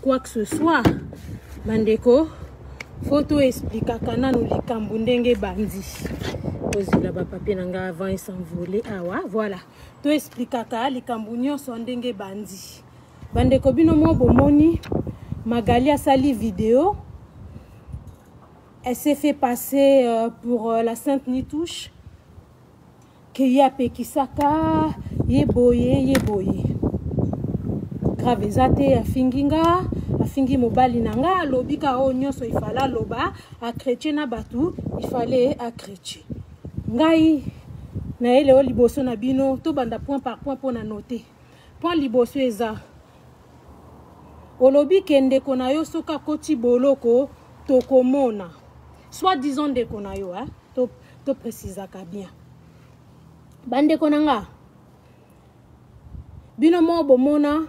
quoi que ce soit bandeko fo to explikaka nanu likambo ndenge ebandi kozela bapapie na ngai avant esanvole awa ah voilà to explikaka likambo nyonso ndenge ebandi bandeko bino moko bomoni magali asali video elle s'est fait passer euh, pour euh, la sainte nitouche ke ye apekisaka ye boye ye boye grave eza te afingi nga afingi mobali na nga alobi ka oyo nyonso ifale aloba akretie na bato ifale akretie ngai na ye leo liboso na bino tobanda point par point mpo na note point liboso eza olobi ke ndeko na yo soki akoti boloko tokomona soit disant ndeko na yo eh? to precisaka bien bandeko na nga bino moko bomona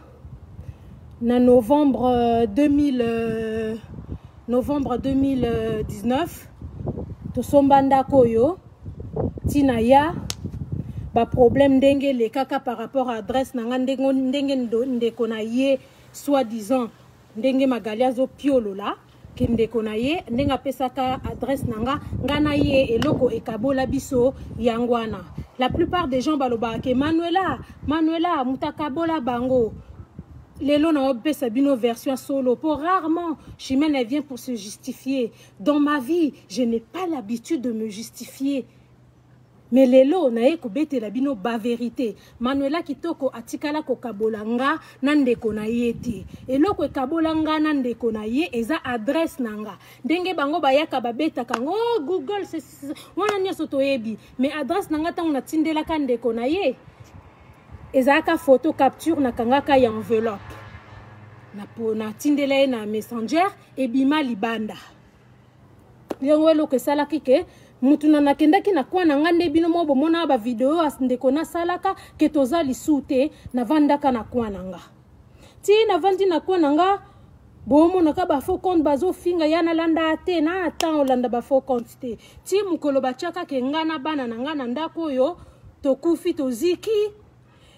na novembre 2000 euh, novembre 2019 tosomba ndako oyo ntina ya baproblème ndenge elekaka par rapport à adresse na nga ndenge ndeko na ye soit disant ndenge magali azopiolola kindeko na ye ndenge apesaka adresse na nga nga na ye eloko ekabola biso yango wana la plupart des gens balobaka ke manuela manuela moto akabola bango lelo naopesa bino version solo mpo rarement chimene elle vient pour se justifier dans ma vie je n'ai pas l'habitude de me justifier mais lelo naye kobetela bino ba verité manuela kitoko atikala kokabola nga na ndeko na ye te eloko ekabola nga na ndeko na ye eza adresse na nga ndenge bango bayaka babetaka ngo oh, google wana nyonso toyebi mais adresse na nga ntango natindelaka ndeko na ye ezalaka photo capture nakangaka ya enveloppe natindela ye na messenger ebima libanda yango eloko esalaki ke mutu na nakendaki na kwana nga nde bino moko bomonaka bavideo ya ndeko nasalaka ke toza lisu te navandaka na kwana nga ti navandi na kwana nga bomonaka bafaux compte bazofinga ya nalanda te na atan olanda bafaux compte te ti mokolo batiaka ke nga na bana na nga na ndako oyo tokufi toziki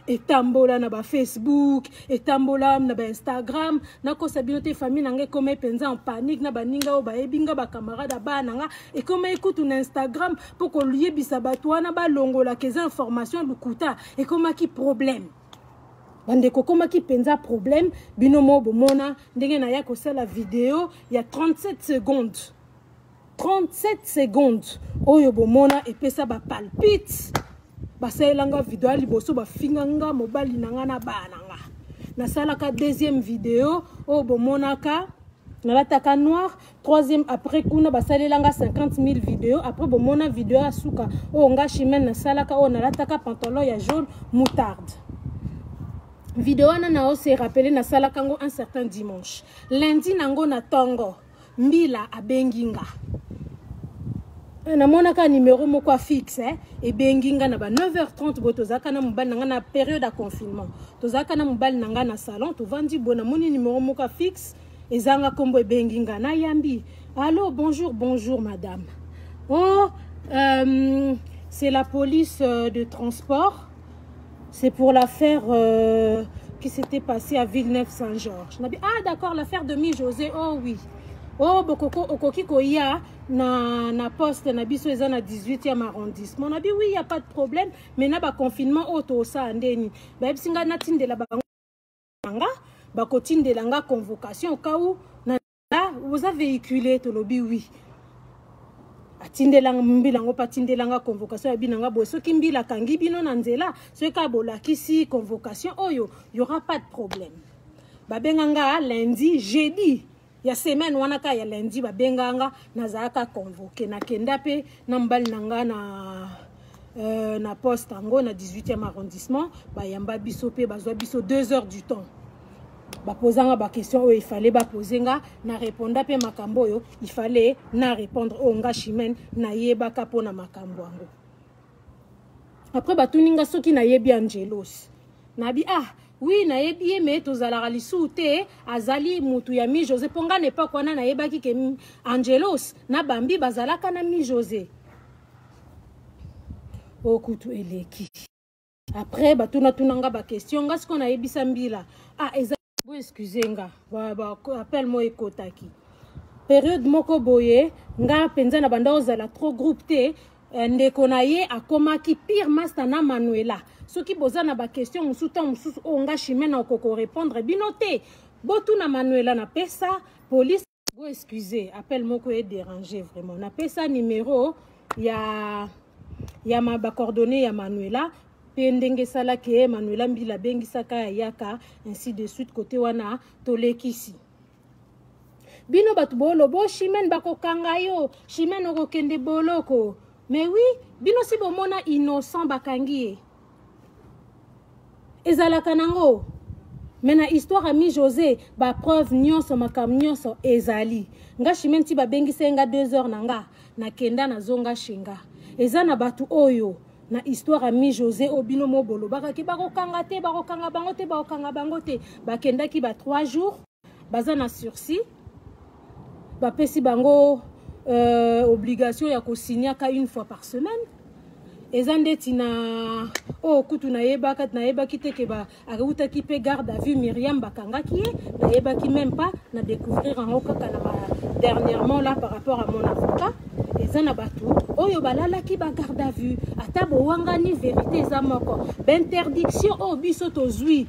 etambola na bafacebook etambola na bainstagram nakosa bino te famille na ngai ekomai mpenza en panique na baninga oyo bayebi nga bacamarade ya bana nga ekomai kutu na instagram mpo koyebisa bato wana balongolaka eza information ya lokuta ekomaki problème bandeko ekomaki mpenza problème bino moko bomona ndenge naya kosala video ya 37 secondes 37 secondes oyo bomona epesa ba palpite basalela nga video ya liboso bafinga nga mobali na nga na bana na nga nasalaka deuxième video oyo bomonaka nalataka noir troisième après kuna basalela nga 50 000 video après bomona video ya suka oyo nga chimene nasalaka oyo nalataka pantalon ya jaune moutarde video wana na ose rappele nasalaka yango un certain dimanche lundi na yango na tongo mbila abengi nga eh, namonaka numero moko afixe eh, ebengi nga na ba 9h30 boye tozalaka na mobali na nga na periode ya confinement tozalaka na mobali na nga na salon tovandi boye namoni numero moko afixe ezanga nkombo ebengi nga nayambi allo bonjour bonjour madame oh euh, c'est la police euh, de transport C'est pour l'affaire euh, qui s'était passée à Villeneuve Saint-Georges. Ah d'accord, l'affaire de Mi José. Oh oui. Oh bokoko okoki koya na na poste na biso eza na 18e arrondissement. Na bi oui, il y a pas de problème, mais na ba confinement oto oh, sa ndeni. Ba bisinga na tindela ba nga ba kotindela nga convocation au cas où ah, oza véhicule tolobi wi atindelanga mbila yango mpe atindelanga convocation ya bino yanga boye soki mbila akangi bino na nzela soki kaka bolakisi convocation oyo y aura pas de problème babenga nga lundi jeudi ya semaine wana kaka ya lundi babenga nga nazalaka convoke nakenda mpe na mobali na nga na euh, na poste yango na 18e arrondissement bayamba biso mpe bazwa biso 2 heures du temps bapoza nga baquestion oyo ifale bapose nga na reponda mpe makambo oyo ifale na répondre oyo nga chimene nayebaka mpo na makambo yango après batuni nga soki nayebi angelos nabi ah wi nayebi ye me tozalaka lisusu te azali motu ya mi josé mpo ngai na epoke wana nayebaki ke angelos na bambi bazalaka na mi josé oyo kutu eleki après batunatuna nga baquestion nga sikoyo nayebisa mbila ah eza bo excuse nga appel moko ekotaki periode moko boye nga mpenza na banda ozala trop groupe te eh, ndeko na ye akomaki pire master na manuela soki boza na baquestion mosusu ntango mosusu oyo nga chimene akokorepondre bino te botuna manuela na pesa police Bo excusez, appel moko est dérangé vraiment. Na pesa numéro ya ya ma ba coordonnées ya Manuela mpe ndenge esalaki ye manuela mbila abengisaka ayaka ainsi de suite kote wana tolekisi bino bato booloba o chimene bakokanga yo chimene okokende boloko mais oui bino si bomona innocent bakangi ye ezalaka nango me na histoire ya mi josé bapreuve nyonso makambo nyonso ezali nga shime nti babengisi nga 2 heures na nga nakenda nazonga shinga eza na bato oyo na histoire ya mi josé oyo bino mobolobaka ke bakokanga te bakokanga bango te bakokanga bango te bakendaki ba 3 jours baza na sursis bapesi bango euh, obligation ya kosignaka une fois par semaine eza ndeti na oyo oh, kutu nayebaka nayebaki te ke autaki mpe garde à vue miriam bakangaki ye nayebaki même pas na découvrir yango kaka na dernièrement là par rapport à mon avocat eza na bato oyo balalaki bagarde à vue ata bowangani verité eza moko bainterdiction oyo oh, biso tozwi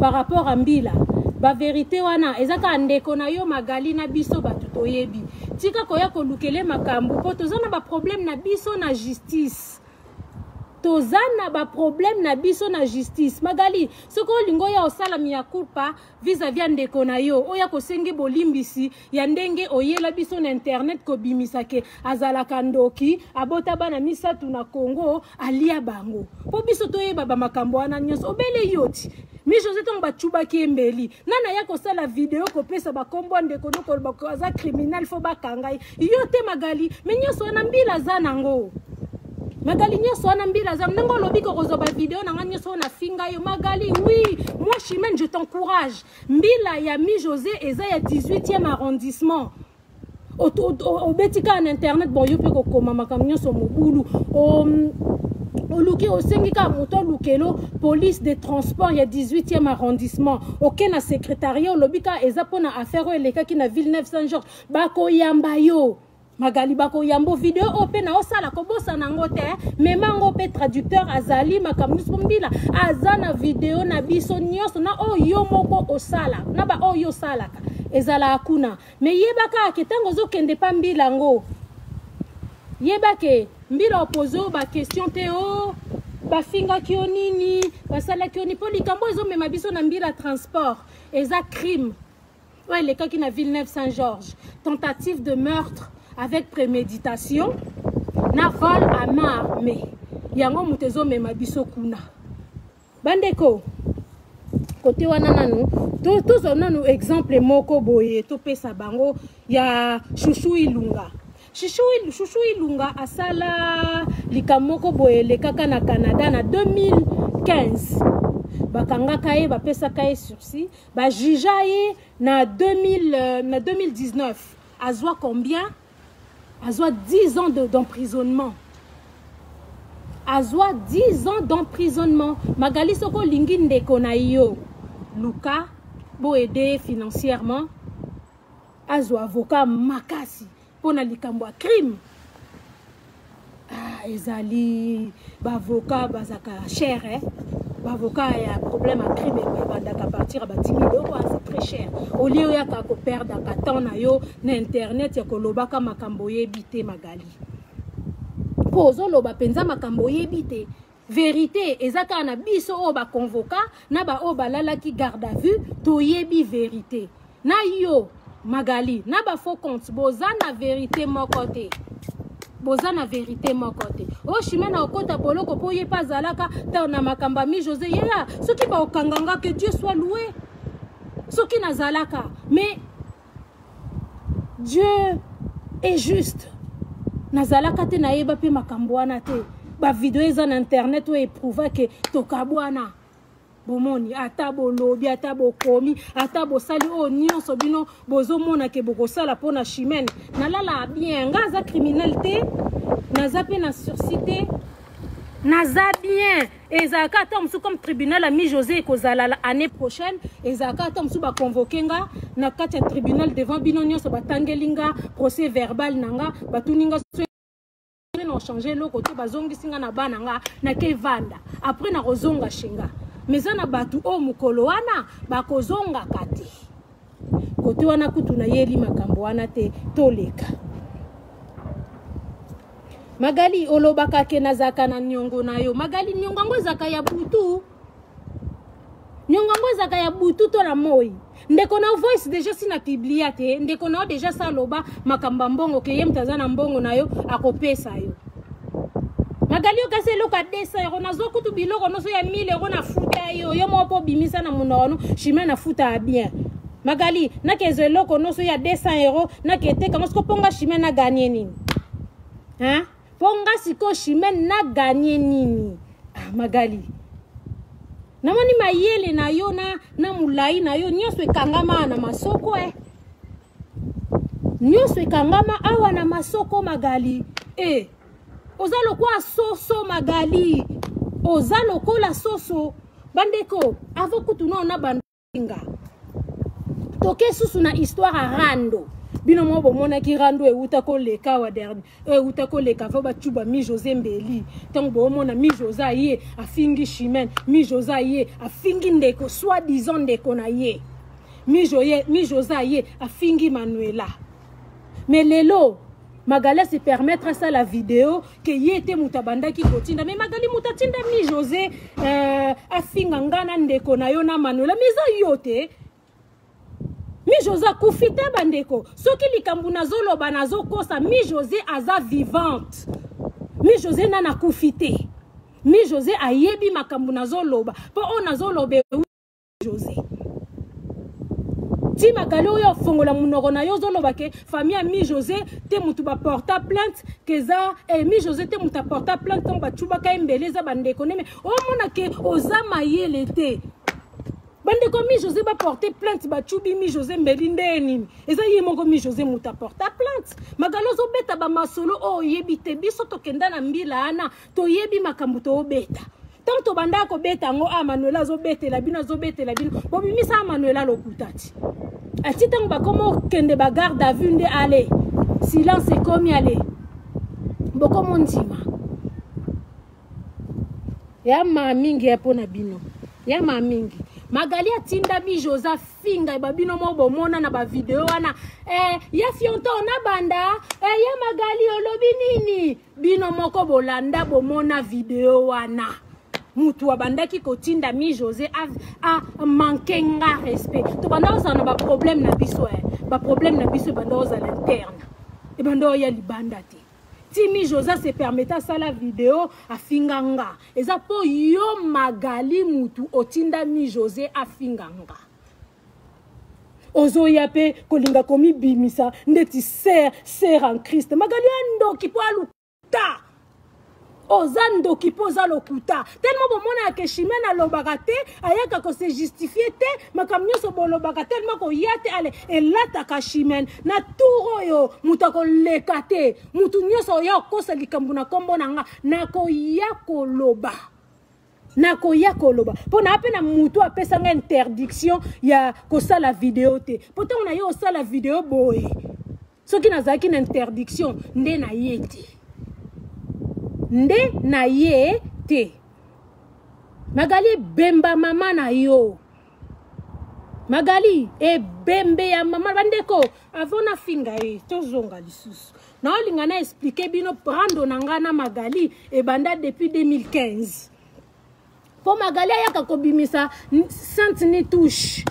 par rapport à mbila baverité wana eza kaka ndeko na yo magali na biso bato toyebi tika koya kolukele makambo mpo toza na baproblème na biso na justice toza na baproblème na biso na justice magali soki olingi oya osala miya culpa vis-à-vis ya ndeko na yo oya kosengi bolimbisi ya ndenge oyela biso na internet kobimisa ke azalaka ndoki abota bana misato na congo alia bango mpo biso toyeba bamakambo wana nyonso obele yoti mi josé ntango bacubaki ye mbeli nani aya kosala video kopesa bakombo ya ndeko nokoloba aza criminel fo bakanga ye yo te magali me nyonso wana mbila aza nango magali nyonso wana mbila aza ndenge olobi kokozwa bavideo na ngai nyonso oyo nafinga yo magali wi moi chimene je t'encourage mbila ya mi josé eza ya 18e arrondissement obeti kaka na internet bon yo mpe kokoma makambo nyonso mobulu oluki osengi kaka moto olukelo police de transport ya 18e arrondissement oke na secrétariat olobi kaka eza mpo na affaire oyo elekaki na ville 900 george bakoyamba yo magali bakoyambo video oyo mpe naosala kobosana yango te mema yango mpe traducteur azali makambo nyonso mbila aza na video na biso nyonso na oyo yo moko osala na baoyo osalaka ezalaka kuna mais yeba kaka ke ntango ozokende mpa mbila yango yeba ke mbila opoze oyo baquestion te o oh, bafingaki yo nini basalaki yo nini mpo likambo oyo ezomema biso na mbila transport eza crime oyo elekaki na ville 9 saint georges tentative de meurtre avec préméditation na vol à main armée yango moto ezomema biso kuna bandeko kote wana nanu tozwa to nanu exemple moko boye topesa bango ya chouchou ilunga chouchou ilunga asala likambo moko boye elekaka na canada na 2015 bakangaka ye bapesaka ye sursis bajugea ye na, 2000, euh, na 2019 azwa combien azwa 10 ans d'emprisonnement azwa 10 ans d'emprisonnement magali soki olingi ndeko na yo luka boaide ye financièrement azwa avocat makasi mpo na likambo ya crime ah, ezali bavoka bazaka cher eh? bavoka ya problème ya crime ebandaka partir ya batimi eloko aza très cher olie oyaka koperdaka temps na yo na internet ya kolobaka makambo oyebi te magali mpo ozoloba mpenza makambo oyebi te verite eza kaka na biso oyo baconvoka na baoyo balalaki garde à vue toyebi verite na yo magali na bafaux compte boza na verite moko te boza na verite moko te o oh, shime na okota boloko mpo ye mpe azalaka ntango na makambo ya mi josé yeya soki baokanga nga ke dieu soit loue soki nazalaka mais dieu est juste nazalaka te nayeba mpe makambo wana te bavideo eza na internet oyo eprouva ke tokabwana bomoni ata bolobi ata bokomi ata bosali oyo nyonso bino bozomona ke bokosala mpo na chimene nalala bien nga aza criminel te naza mpe na sursi te naza bien ezalaka ata mosusu comme tribunal ya mi josé ekozala la année prochaine ezalaka ata mosusu baconvoke nga na kati ya tribunal devant bino nyonso batangeli nga procès verbal na nga batuni nga na ochange eloko te bazongisi nga na bana nga nakei vanda apres nakozonga shinga mais eza na bato oyo mokolo wana bakozongaka te kote wana kutu nayeli makambo wana te toleka magali olobaka ke nazalaka na niongo na yo magali niongo yango ezalaka ya butu niongo yango ezalaka ya butu to na moi ndeko na voice deja si na publia te ndeko na yo deja sa aloba makambo ya mbongo ke ye moto aza na mbongo na yo akopesa yo magali okasi eloko ya 200 euro nazwa kutu biloko nyonso ya 1000 euro na futa yo yo moko mpo obimisa na monoko no chimie na futa ya bien magali nakezwa eloko nyonso ya 200 euro naketeka ngo siko mpo nga chimie naganie nini hein? mpo nga sikoyo chimie naganie nini ah, magali namoni mayele na yo na, na molai na yo nyonso ekangama na masoko e eh. nyonso ekangama awa na masoko magali e eh, oza lokola soso magali oza lokola soso bandeko avo kutu nao na bandenga toke susu na histoire ya rando bino moko bomonaki rando euta koleka wa dernier euta koleka fo bacuba mi josé mbeli ntango boomona mi josé aye afingi chimene mi josé aye afingi ndeko soit disant ndeko na ye mijo ye mijo za ye afingi manuela me lelo magali asi permettre asala video ke ye te moto abandaki kotinda me magali moto atinda mi josé euh, afinga nga na ndeko na yo na manuela me eza yo te mi josé akufi te bandeko soki likambo nazoloba nazokosa mi josé aza vivante mi josé nana akufi te mi josé ayebi makambo nazoloba mpo oyo nazoloba jose ti makali oyo afongola monoko na yo ozoloba ke famille ya mi josé te motu baporta plainte ke eza eh, mi josé te motu aporta plainte ntango bacubaka ye mbele eza bandeko neme omona ke oza mayele te bandeko mi josé baporte plainte bacubi mi josé mbeli nde nini eza ye moko mi josé motu aporta plainte makali ozobeta bamasolo oyo oyebi te biso tokenda na mbila ana toyebi makambo toobeta ntango tobandaka kobeta yango a ah, manuela azobetela bino azobetela bino bobimisa a ah, manuela lokuta ti ati ah, ntango bakoma okende bagarde a vue nde ale silence ekomi ale bokomo ndima ya maa mingi ya mpo na bino ya maa mingi magali atinda bijo oza finga eba bino mo bomona na bavideo wana eh, ya fionton nabanda eh, ya magali olobi nini bino moko bolanda bomona video wana mutu abandaki kotinda mi josé amanke nga respect tobanda kozala na baproblème na biso e eh. baproblème na biso ebanda kozala interne ebanda oya libanda te timi josé se permete asala video afinga nga eza mpo yo magali mutu otinda mi josé afinga nga ozoya pe kolinga komibimisa ndeti ser ser en christ magali oya ndoki po alukuta oza ndoki mpo oza lokuta telema bomonaka ke chimene alobaka te ayaka kose justifie te makambo nyonso bolobaka telema koya te ale elataka chimene na tour oyo moto akoleka te moto nyonso oya okosa likambo na nkombo na nga nakoya koloba nakoya koloba mpo naa mpe na motu apesa ngai interdiction ya kosala video te mpo ntango naye osala video boye soki nazalaki na interdiction nde naye te nde naye te magali ebemba mama na yo magali ebembe ya mama bandeko avant nafinga ye tozonga lisusu naolinga na explike bino prando na ngai na magali ebanda depuis 2015 mpo magali ayaka kobimisa sainte ni touche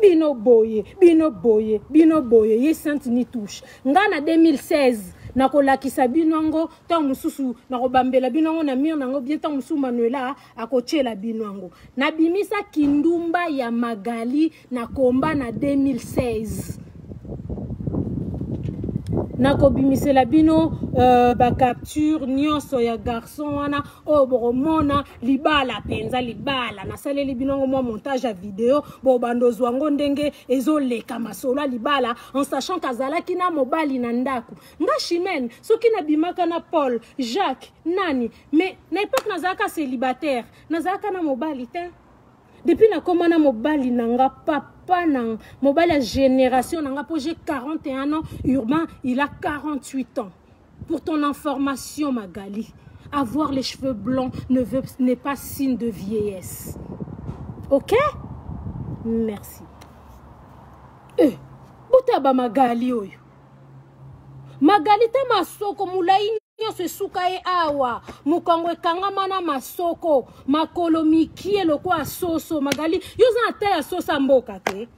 bino boye bino boye bino boye ye sainte ni touche ngai na 2016 nakolakisa bino yango ntango mosusu nakobambela bino yango na mire na yango bie ntango mosusu manuela akotyela bino yango nabimisa kindumba ya magali na combat na 2016 nakobimisela bino uh, bacapture nyonso ya garçon wana oyo bokomona libala mpenza libala nasaleli bino yango mwa montage ya video bobanda ozwa yango ndenge ezoleka masolo ya libala en sachant kazalaki na mobali na ndako nga chimene soki nabimaka na paul jacques nani mais na epoque nazalaka célibataire nazalaka na mobali te depuis nakoma na mobali na nga papa na mobali ya génération na nga mpo j'ai 41 ans urbain il a 48 ans pour ton information magali avoir les cheveux blancs ne veut n'est pas signe de vieillesse ok merci e eh, botaba magali oyo magali ta masoko molai nyonso esuka ye awa mokongo ekangama na masoko makolo mikie lokola soso magali yo oza na ta ya soso ya mboka te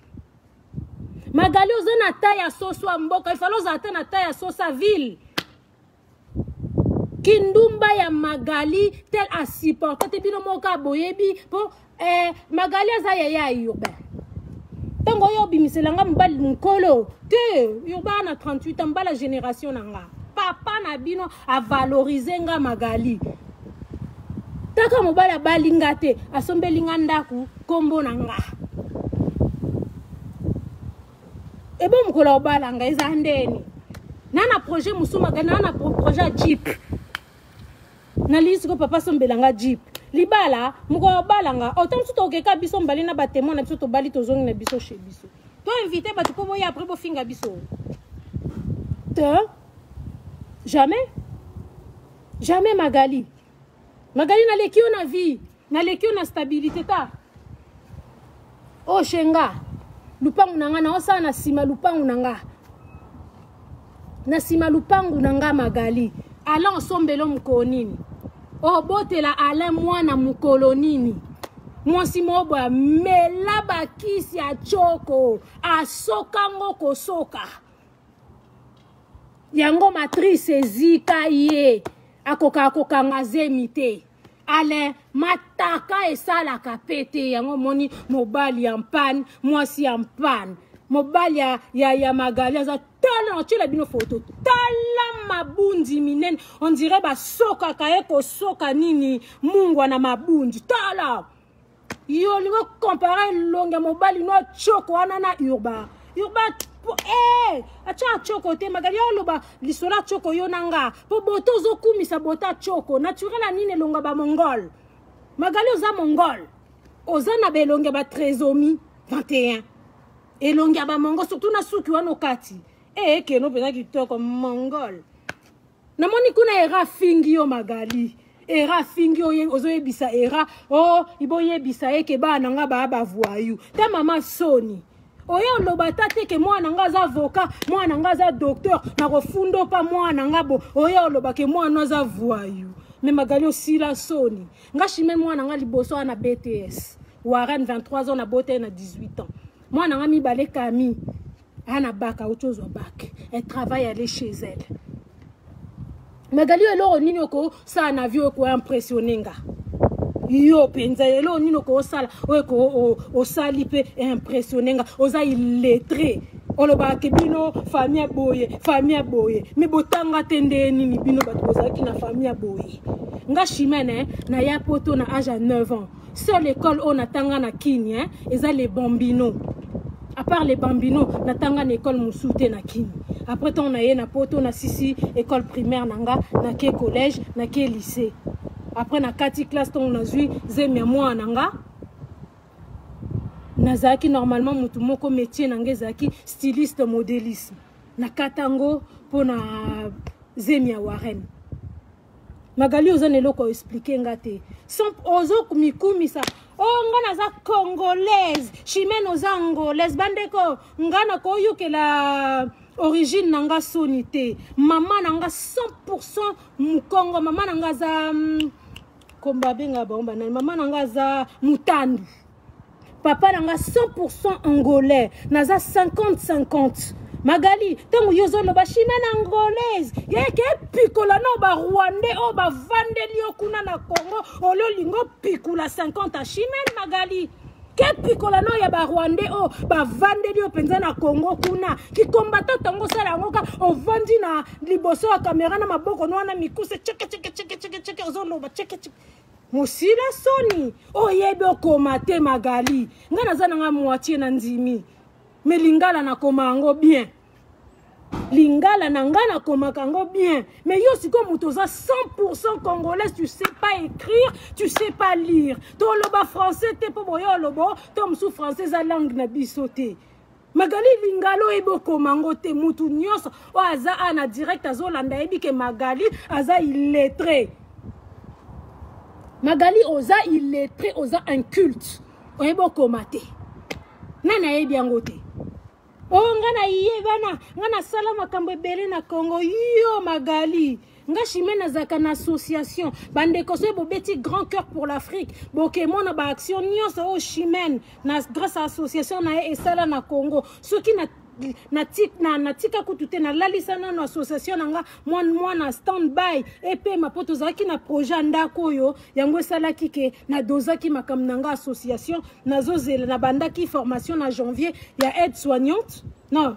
magali oza na ta ya soso ya mboka efali ozala te na ta ya soso ya ville kindumba ya magali tel asupporte te bino moko aboyebi mpo eh, magali aza yeye ya urbain ntango oyo obimisela nga mobali nkolo te urbain na 38 ans mbala génération na nga papa na bino avalorise nga magali taka mobali abali nga te asombeli nga ndako nkombo na nga ebo mokolo obala nga eza ndeni na na projet mosusu magali na na projet ya jeep nalii siko papa sombela nga jeep libala moko obala nga otango mosusu tokeka biso mbali na batemoi na biso tobali tozongi na biso chez biso to invite bato mpo boya après bofinga biso te jamais jamais magali magali naleki yo na vie naleki yo na stabilité ta oyo oh, chez nga lupangu na nga naosala na nsima lupangu na nga na nsima lupangu na nga magali alain osombelo mokolo nini obotela alain mwana mokolo nini mwasi moko boya mela bakisi ya coko asoka ngo kosoka yango matrice ezika ye akokaka kokanga zemi te alain mataka esalaka pe te yango omoni mobali ya mpane mwasi ya mpane mobali ya, ya, ya magali aza tala natyela bino foto tala mabundi minene ondire basokaka ye kosoka nini mungwa na mabundi tala yo olingi okompare elongi ya mobali no choko wana na urba urba eh, atya choko te magali ya oloba lisolo ya choko yo na nga mpo boto ozokumisa boto ya choko naturel ya nini elonga bamongole magali oza mongole oza na belongi ya batresomi 21 elongi ya bamongo surtout na suki wana okati ee eh, keno mpenza kitoko mongole namoni kuna era afingi yo magali era afingi ozoyebisa era o oh, iboyebisa ye ke bana na nga baa bavoyu ta mama soni oye oloba ata te ke mwana nga aza avocat mwana nga aza docteur nakofundo mpa mwana nga bo oye oloba ke mwana aza voyu me magali osila soni nga shime mwana nga liboso wana na bts warren 23 ans na bota ye na 18 ans mwana nga mibale kami ana baka auti ozwa bak elle travaille aller chez elle magali yo eloko nini okosala na vie oyo ekoimpressionne nga yo mpenza eloko nini okosala oyo osali mpe impressionne nga oza illettre olobaka ke bino famille ya boye famille ya boye me botanga te nde nini bino bato bozalaki na famille ya boye nga chimene naya poto na age ya 9 ans seule école oyo natanga na kini hein? eza le bambino à part le bambino natanga na école mosusu te na kini après ntango naye na poto nasisi école primaire na nga nake collège nake lycée après nakati classe ntango nazwi zemi ya mwana na nga nazalaki normalement motu moko métier na nga ezalaki styliste modélisme nakata yango mpo na zemi ya warene magali oza na eloko explike nga te ozo mikumisa o oh, nga naza congolaise chimene oza angolaise bandeko nga nakoyokela origine na nga soni te mama na nga 100 mokongo mama na nga aza mm, komba abenga bango banani mama na nga aza motandu papa na nga 100% angolais naza 50-50 magali ntango yo ozoloba chine na angolaise yeke epikola na oyo barwandais oyo bavandeli yo kuna na congo oyo olingi opikula 50 chine magali kepikola no ya barwandais oyo bavandeli yo mpenza na congo kuna kikombatant yango osala yango ka ovandi na liboso ya kamera na maboko no wana mikuse cekecekecekeceke ozoloba cekeceke mosila soni oyebi okoma te magali ngai naza na ngai moitie na ndimi me lingala nakoma yango bien lingala na ngai nakomaka yango bien mais yo sikoyo moto oza 100 congolaise tu sais pas écrire tu sais pas lire toloba français te mpo boya olobo to mosusu français eza langue na biso te magali lingala oyebi okoma yango te mutu nyonso oyo aza a na direct azolanda ayebi ke magali aza illettre magali oza illettre oza inculte oyebi okoma te nani ayebi yango te o oh, nga na ye bana nga nasala makambo ebele na congo yo magali nga chimie nazalaka na association bandeko soki bobeti grand cœur pour l'afrique bokemona baaction nyonso oyo chimene na grâce ya association na ye esala na congo soki na natika kutu te nalalisa nano association na nga mwana standby epema mpo tozalaki na projet ya ndako oyo yango esalaki ke nadozaki makambo na nga association nazozela nabandaki formation na janvier ya aide soignante non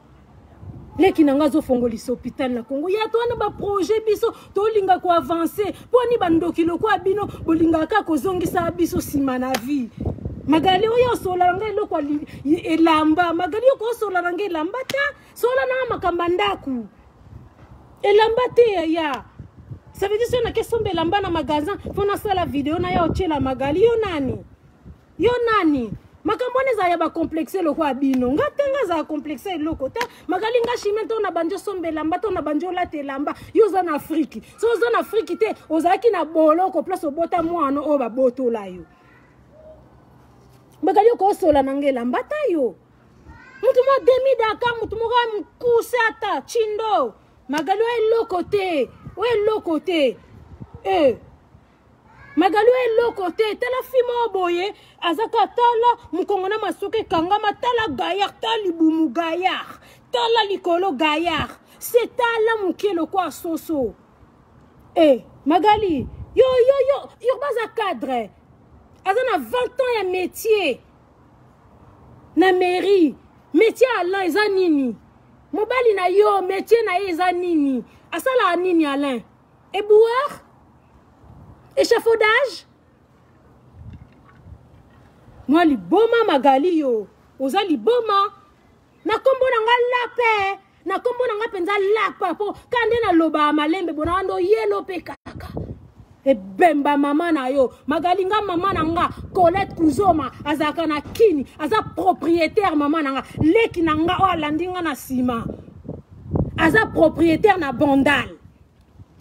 leki na ngai azofongolisa hôpital na congo ya towana baprojet biso tolinga koavanse mpo ani bandoki lokola bino bolingaka kaka kozongisa biso nsima na vie magali oyo osola nga eloko elamba magali oko osola na nga elamba ta sola nanga makambo ya ndako elamba te yaya ça veut dire soki nakesomba elamba na magasin mpo nasala video na ya otyela magali yo nani yo nani makambo wana ezala ya bacomplexe lokola bino nga te nga azala complexe eloko te magali nga chimie to na bandi osomba elamba to na bandi olata elamba yo oza na afriki so oza na afriki te ozalaki na boloko place obota mwana oyo babotola yo magali okosola na nga elamba ta yo motu mwa demi daka motu moko ya mokuse ata chindo magali oyo eloko te oyo eloko te e eh. magali oyo eloko te tala fima oyo boye azaka tala mokongo na masuka ekangama tala gayar ta libumu gayar tala likolo gayar se tala moke lokwa soso e eh, hey, magali yo yo yo urba aza cadre aza na 20 ans ya métier na mairie métier alain eza nini mobali na yo métier na ye eza nini asalaka nini alain Éboueur Échafaudage Moi, liboma magali yo. Oza liboma. Na kombo na nga lape. Na kombo na nga penza lapa. Po kande na loba malembe bona wando yelo pe kaka. ebemba mama na yo magali nga mama na nga colette kuzoma azalaka na kini aza propriétaire mama na nga leki na nga oyo alandi nga na nsima aza propriétaire na bandal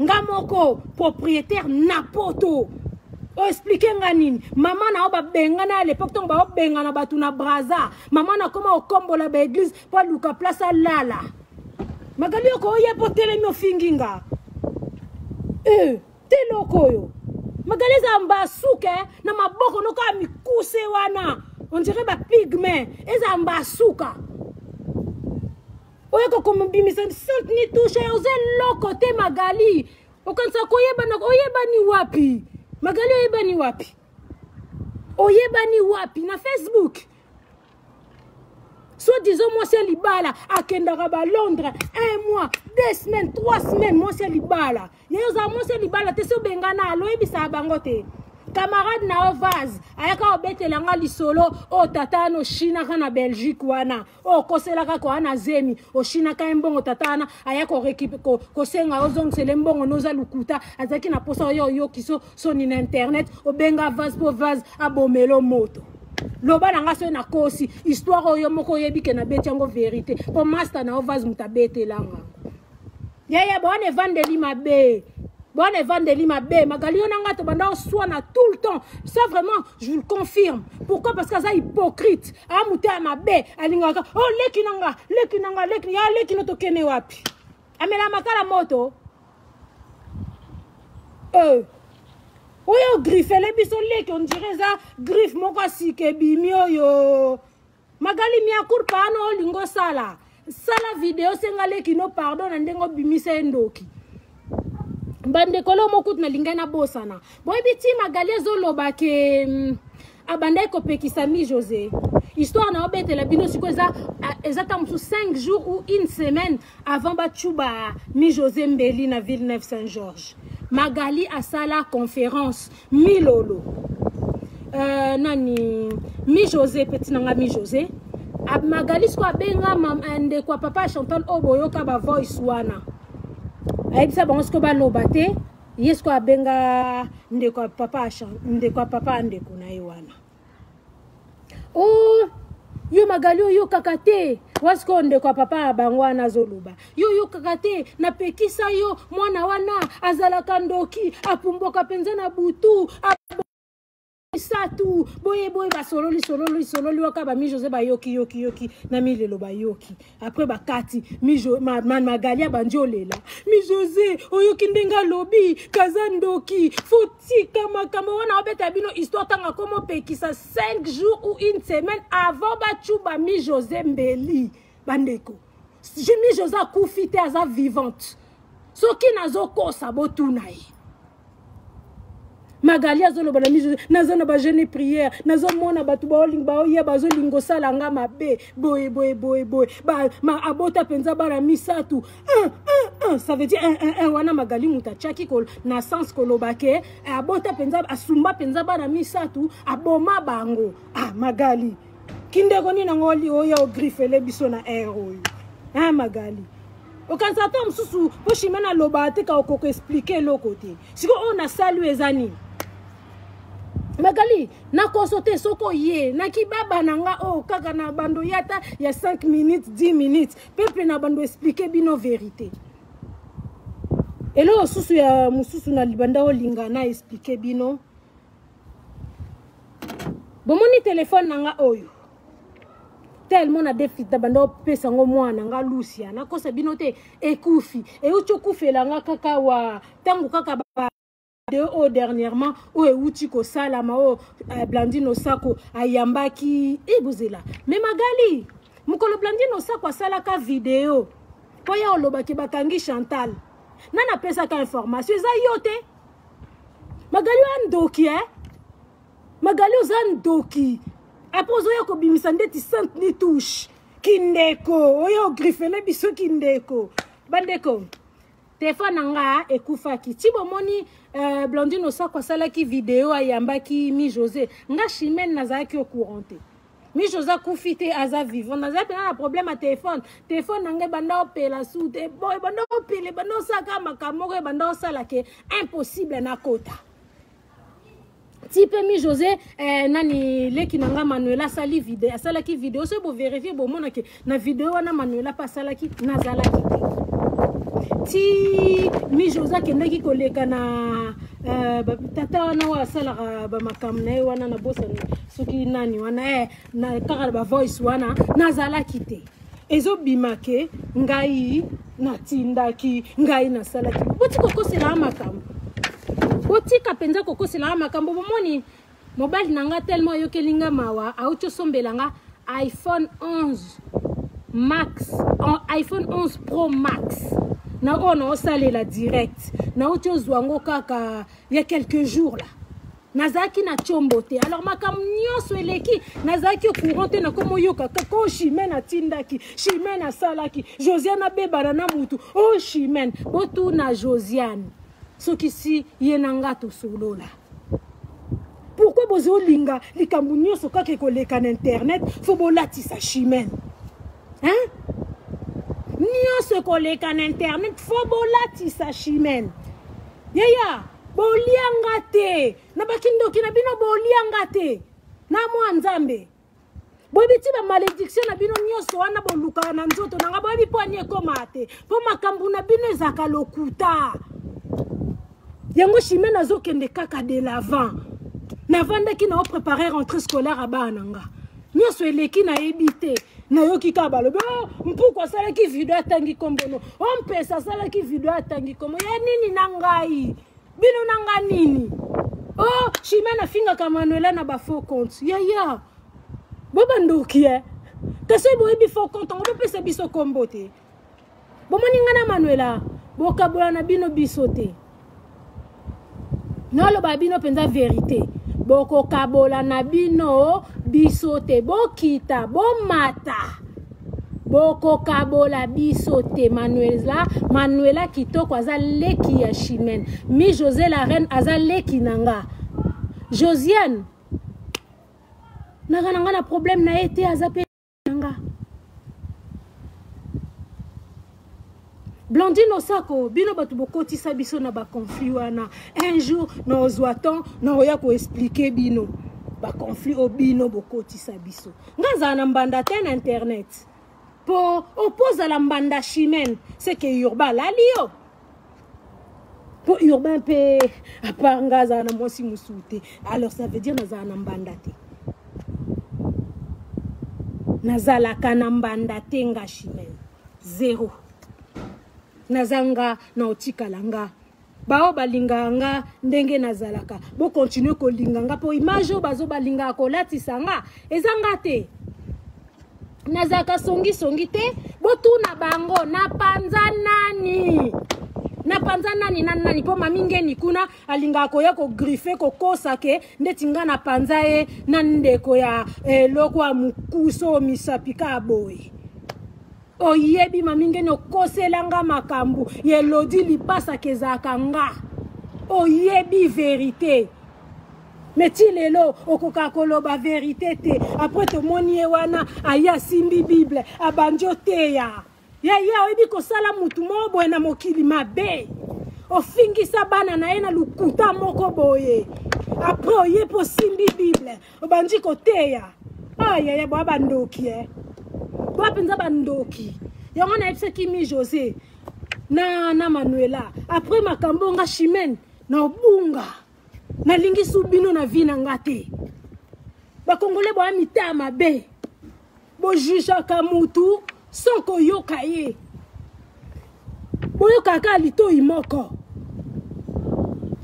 nga moko propriétaire na poto oexplike nga nini mama na yo babengana ya lepoke ntango baobengana bato na braza mama na koma okombola baeglize mpo aluka place alala magali yoko oye mpo telemi ofingi nga e te eloko oyo magali eza mbasuke eh, na maboko nokaa mikuse wana ondire bapigme eza mbasuka oye kokomobimisa salt ni touche oza eloko te magali okanisa koyebana oyebani wapi magali oyebani wapi oyebani wapi na facebook soit disant mwasi ya libala akendaka ba londres un mois deux semaines trois semaines mwasi ya libala ye ozala mwasi ya libala te si obengana alo oyebisaka bango te camarade na yo vase ayaka obetela nga lisolo oyo oh, tata ano shinaka na belgique wana okoselaka oh, ko ana zemi oshinaka ye mbongo tata wana aya kosenga yo ozongisela ye mbongo noza lukuta azalaki na mposa oyo oyoki so soni na internet obenga vase mpo vase abomelo moto loba na nga soki nakosi histoire oyo moko oyebi ke nabeti yango verité mpo masta na yo vase moto abetelanga yaya bawana evandeli mabe bawana evandeli mabe magali yo na ngai tobanda oswana tout le temps ça vraiment je vous le confirme pourquoi parce que aza hypocrite aa moto ya mabe alingaka o oh, leki na nga leki na nga leki ya leki no tokende wapi amela makala moto euh. oyo griffele biso leki ondire eza griffe moko asika ebimi oyo magali miakur paano olingi osala sala video senga leki no pardon na ndenge obimisa ye ndoki bandeko leo moko kutu nalingai nabosana boyebi ti magali ezoloba ke mm, abandaki kopekisa mi josé histoire na obetela bino sikoyo eza eza ntango mosusu 5 jours ou une semaine avant bacuba mi josé mbeli na ville 9 saint georges magali asala conférence milolo euh, nani mi josé peti na nga mi josé magali siko abenga eh, ndeko ya papa chantal oyo boyoka bavoice wana ayebisa bango siko baloba te ye siko abenga ndeko ya papa ndeko ya papa ndeko na ye wana oh yo magali oyokaka te wasikoyo ndeko ya papa ya bango wana azoloba yo oyokaka te napekisa yo mwana wana azalaka ndoki apumbwaka mpenza na butu misatu boye boye basololi sololi sololi waka bami jose bayoki yoki yoki na milelo bayoki après bakati magalia bandi olela mi josé oyoki ndenge alobi kaza ndoki fotika makambo wana obeta bino histoire ntango akoma opekisa 5 jours ou une semaine avant bacuba mi josé mbeli bandeko mi josé akufi te aza vivante soki nazokosa botuna ye magali azoloba na miso naza na bajeune prière nazomona bato baoya bazolinga osala nga mabe boye boye boye boye abota mpenza bana misato ça veut dire wana magali moto atiaki na sens koloba ke abota mpenza asumba mpenza bana misato aboma bango ah magali kindeko nini yango oya ogrifele biso na aire oyo a magali okanisa ata mosusu mpo shima naloba te ka okoko explike eloko te sikoyo oyo nasali oyo eza nini magali nakoso te soki oye nakibaba na nga oyo oh, kaka na bando ya ata ya 5 minutes 10 minutes peuple na bando explike bino verité eloko mosusu ya mosusu na libanda olinga na explike bino bomoni telefone na nga oyo tellement na defit na banda opesa yango mwana nga lucia nakosa bino te ekufi euti okufela nga kaka wa ntango kaka de oyo dernièrement oyo euti kosalama oyo eh, blandine osako ayambaki ebozela eh, me magali mokolo blandine osako asalaka video mpo ya olobaki bakangi chantal nani apesaka information eza yo te magali oya ndoki e eh? magali oza ndoki apres ozoya kobimisa ndeti sainte ni touche kindeko oyo ogrifele biso kindeko bandeko telefone na nga ekufaki ti bomoni uh, blandine osako asalaki video ayambaki mi josé nga chimene nazalaki au courant te miso oza kufi te aza vivant naza mpena na problème ya telefone telefone na ngai ebanda opela su te bo ebanda opela ebanda osala kaka makambo moko ebanda osala ke impossible nakota ti mpe mi josé eh, nani leki na ngai manuel asali video asalaki video soki boverifie bomonake na video wana manuela mpe asalaki nazalaki te ti mijosi akendaki koleka na uh, tata wana oyo asalaka bamakambo na ye wana na bosani soki nani wana eh, na, kaka na bavoice wana nazalaki te ezobima ke ngai natindaki ngai nasalaki boti kokosela makambo botika mpenza kokosela makambo bomoni mobali na nga tellement ayokeli nga mawa auti osombela nga iphone 11 max iphone 11 pro max na oyo naosalela direct nauti ozwa yango kaka ya quelques jours la nazalaki na combo te alors makambo nyonso eleki nazalaki courant te nakomoyoka kako chimene atindaki chimene asalaki josiane abebana na motu o oh, chimene botuna josiane soki si ye na nga tosolola pourkoi bozolinga likambo nyonso kaka ekoleka na internet fo bolatisa chimene hein? nyonso ekoleka na internet fo bolatisa chimene yaya bolianga te na bakindoki na bino bolianga te na mwa nzambe boyebi ti bamalédiction na bino nyonso wana bolukaka na nzoto na ngai boyebi mpo ani ekomaa te mpo makambo na bino ezalaka lokuta yango chimie nazokende kaka de l'avant navandaki na oprépare rentrée scolaire ya bana na nga nyonso eleki nayebi te nayoki kaka balobi o oh, mpuku asalaki video atangi kombono o oh, mpesa asalaki video atangi kombo ya nini na ngai bino na nga nini o oh, shima nafingaka manuela na bafaux compte yaya bo bandoki e te soki boyebi faux compte yango bopesa biso nkombo te bomoni nga na manuela bokabola na bino biso te naloba bino mpenza verite bokokabola na bino biso te bokita bomata bokokabola biso te manuela manuela kitoko aza leki ya chimene mi josé la reine aza leki na nga josiane naka na nga na problème na ye te aza mpe na nga Blandine Osako, bino batu bokotisa biso na ba conflit wana. Un jour na ozwa temps na oya ko expliquer bino ba conflit o bino bokotisa biso. Nga za na mbanda te na internet. Po opoza la mbanda chimene, c'est que urba la lio. mpo urbain mpe apart nga azala na mwasi mosusu te alors ça veut dire nazala na mbanda te nazalaka na mbanda te nga chimel zero naza nga na otikala nga baoyo balingaka nga ndenge nazalaka bokontinue kolinga nga mpo image oyo bazo balingaka kolatisa nga eza nga te nazalaka songisongi te botuna bango napanza nani napanza nani na nani mpo mami ngeni kuna alingaka koya kogriffe kokosa ke ndeti ngai napanza ye na ndeko ya eloko ya mokuso misapi ka boye oyebi mami ngeni okosela nga makambo ya elodi lipasaka ezalaka nga oyebi verite me ti lelo okokaka koloba verite te apres tomoni ye wana aye asimbi bible abandi oteya yaya oyebi kosala motu moko boye na mokili mabe ofingisa bana na ye na lokuta moko boye apres oye mpo osimbi bible obandi koteya ayaya ah, boya bandoki e boya mpenza bandoki yango nayebisaki mi josé na na manuela apres makambo nga chimene na obunga nalingi su bino na vie na nga te bakongole boya mitaa mabe bojujaka mutu sans koyoka ye boyokaka kaka litoi moko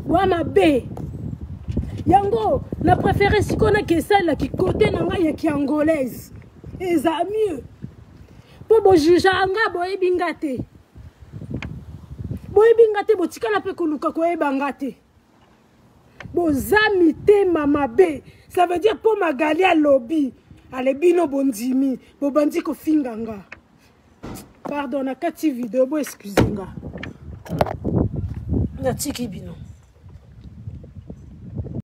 boya mabe yango na préféré sikoyo nakesalelaki kote na ngai ya kiangolaise eza mieux mpo bojugea nga boyebi nga te boyebi nga te botikala mpe koluka koyeba nga te boza mitema mabe ça veut dire mpo magali alobi ale bino bondimi bobandi kofinga nga pardon nakati video bo excuse nga natiki bino